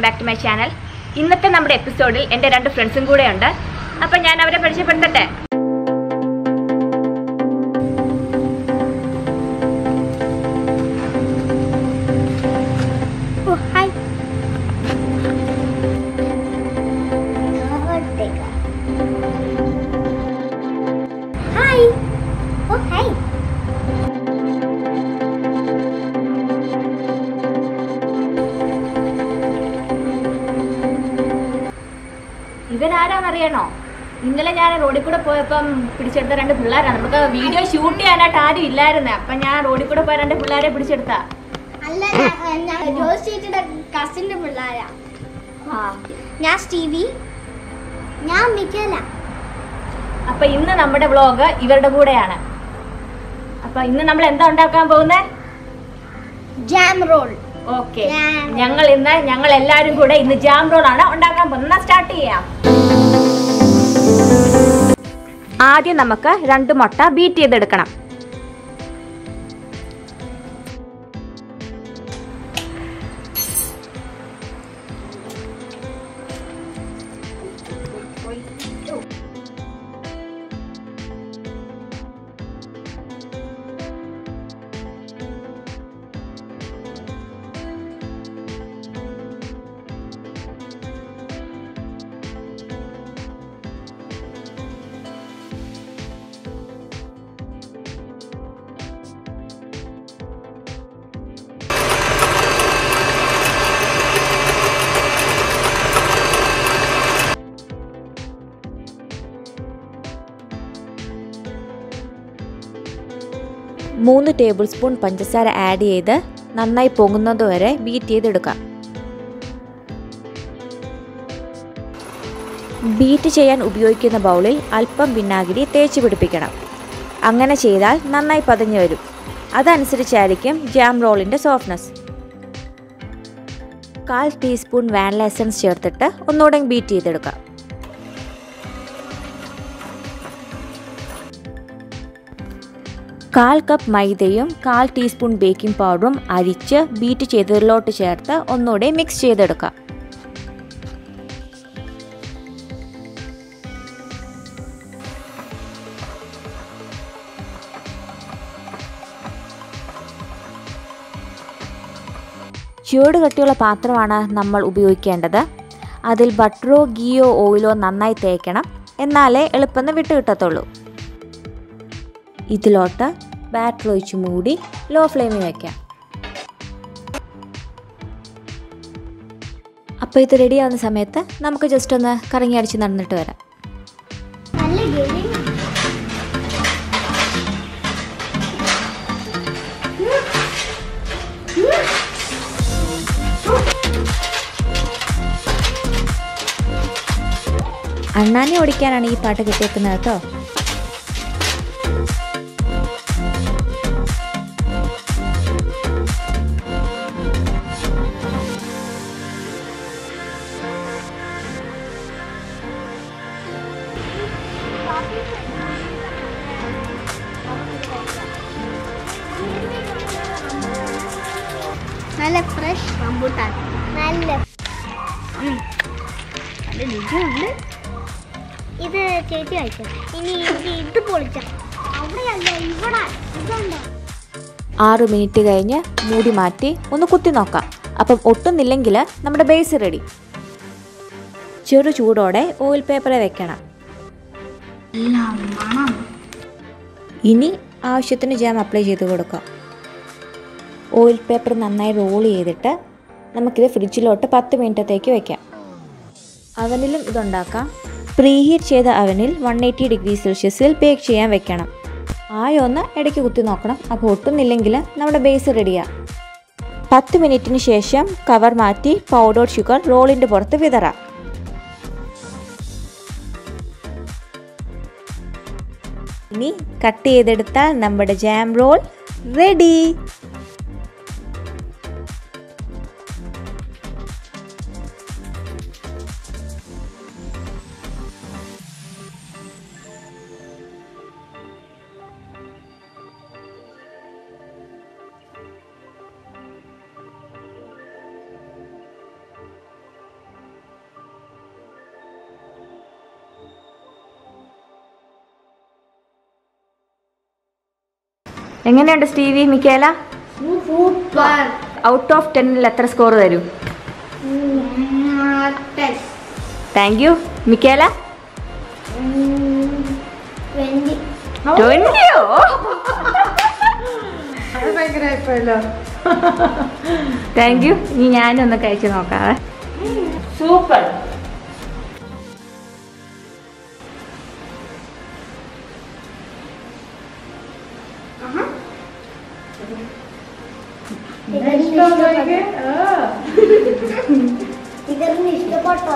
Welcome back to my channel. ഇന്നത്തെ നമ്മുടെ എപ്പിസോഡിൽ എന്റെ രണ്ട് ഫ്രണ്ട്സും കൂടെ ഉണ്ട് അപ്പം ഞാൻ അവരെ പരിചയപ്പെടുത്തട്ടെ? ഇവനാരാന്നറിയണോ ഇന്നലെ ഞാൻ റോഡിൽ കൂടെ പോയപ്പം പിടിച്ചെടുത്ത രണ്ട് പിള്ളേരാണ്. നമുക്ക് വീഡിയോ ഷൂട്ട് ചെയ്യാനായിട്ട് ആരും ഇല്ലായിരുന്നു. അപ്പൊ ഞാൻ റോഡിൽ കൂടെ പോയ രണ്ട് പിള്ളേരെ പിടിച്ചെടുത്ത. ഞാൻ- കസിന്റെ പിള്ളേരാ. സ്റ്റീവി. ഞാൻ മിക്കല. അപ്പൊ ഇന്ന് നമ്മുടെ വ്ളോഗ് ഇവരുടെ കൂടെയാണ്. അപ്പൊ ഇന്ന് നമ്മൾ എന്താ ഉണ്ടാക്കാൻ പോകുന്നത് ജാം റോൾ. ഓക്കെ. ഞങ്ങൾ ഇന്ന് ഞങ്ങൾ എല്ലാരും കൂടെ ഇന്ന് ജാം റോൾ ആണ്. ഉണ്ടാക്കാൻ പോകുന്നത് സ്റ്റാർട്ട് ചെയ്യാം? ആദ്യം നമുക്ക് രണ്ട് മുട്ട ബീറ്റ് ചെയ്തെടുക്കണം. മൂന്ന് ടേബിൾ സ്പൂൺ പഞ്ചസാര ആഡ് ചെയ്ത് നന്നായി പൊങ്ങുന്നത് വരെ ബീറ്റ് ചെയ്തെടുക്കാം. ബീറ്റ് ചെയ്യാൻ ഉപയോഗിക്കുന്ന ബൗളിൽ അല്പം വിനാഗിരി തേച്ച് പിടിപ്പിക്കണം. അങ്ങനെ ചെയ്താൽ നന്നായി പതഞ്ഞു വരും. അതനുസരിച്ചായിരിക്കും ജാം റോളിന്റെ സോഫ്റ്റ്നെസ്. കാൽ ടീസ്പൂൺ വാനില എസൻസ് ചേർത്തിട്ട് ഒന്നുകൂടെ ബീറ്റ് ചെയ്തെടുക്കാം. കാൽ കപ്പ് മൈദയും കാൽ ടീസ്പൂൺ ബേക്കിംഗ് പൗഡറും അരിച്ച് ബീറ്റ് ചെയ്തതിലോട്ട് ചേർത്ത് ഒന്നുകൂടെ മിക്സ് ചെയ്തെടുക്കാം ചൂട് കട്ടിയുള്ള പാത്രമാണ് നമ്മൾ ഉപയോഗിക്കേണ്ടത്. അതിൽ ബട്ടറോ ഗീയോ ഓയിലോ നന്നായി തേക്കണം. എന്നാലേ എളുപ്പം വിട്ട് കിട്ടത്തുള്ളൂ. ഇതിലോട്ട് ബാറ്റർ ഒഴിച്ച് മൂടി ലോ ഫ്ലെയിമിൽ വയ്ക്കാം അപ്പോൾ ഇത് റെഡി ആവുന്ന സമയത്ത് നമുക്ക് ജസ്റ്റ് ഒന്ന് കറങ്ങി അടിച്ച് നടന്നിട്ട് വരാം. അണ്ണാനെ ഓടിക്കാനാണ് ഈ പാട്ട് കിട്ടിയേക്കുന്നത് കേട്ടോ. നല്ല ഫ്രഷ് റംബൂട്ടാൻ. നല്ല. നല്ല രുചിയുണ്ട്. ഇത് ചേച്ചി കഴിക്കാം. ഇനി ഇത് പൊളിക്കാം. അവിടെയല്ല? ഇവിടെ. ഇതുണ്ടോ? ആറ് മിനിറ്റ് കഴിഞ്ഞ് മൂടി മാറ്റി ഒന്ന് കുത്തി നോക്കാം. അപ്പം ഒട്ടുന്നില്ലെങ്കിൽ നമ്മുടെ ബേസ് റെഡി. ചെറു ചൂടോടെ ഓയിൽ പേപ്പറെ വെക്കണം. ഇനി ആവശ്യത്തിന് ജാം അപ്ലൈ ചെയ്ത് കൊടുക്കാം. ഓയിൽ പേപ്പർ നന്നായി റോൾ ചെയ്തിട്ട് നമുക്കിത് ഫ്രിഡ്ജിലോട്ട് പത്ത് മിനിറ്റത്തേക്ക് വയ്ക്കാം അവനിലും ഇതുണ്ടാക്കാം. പ്രീഹീറ്റ് ചെയ്ത അവനിൽ വൺ എയ്റ്റി ഡിഗ്രി സെൽഷ്യസിൽ ബേക്ക് ചെയ്യാൻ വെക്കണം. ആയൊന്ന് ഇടയ്ക്ക് കുത്തി നോക്കണം. അപ്പോൾ ഒട്ടുന്നില്ലെങ്കിൽ നമ്മുടെ ബേസ് റെഡിയാണ് പത്ത് മിനിറ്റിന് ശേഷം കവർ മാറ്റി പൗഡർ ഷുഗർ റോളിന്റെ പുറത്ത് വിതറാം. ഇനി കട്ട് ചെയ്തെടുത്താൽ നമ്മുടെ ജാം റോൾ റെഡി. എങ്ങനെയുണ്ട് Stevie Mikaela? Super. Out of ടെന്നിൽ എത്ര സ്കോർ തരും? Thank you. മിക്കേല? ട്വന്റിയോ താങ്ക് യു. ഇനി ഞാനൊന്ന് ഒന്ന് കഴിച്ചു നോക്കാവേ സൂപ്പർ. ಇಷ್ಟಪಟ್ಟೆ ಇದರಲ್ಲಿ ಇಷ್ಟಪಟ್ಟ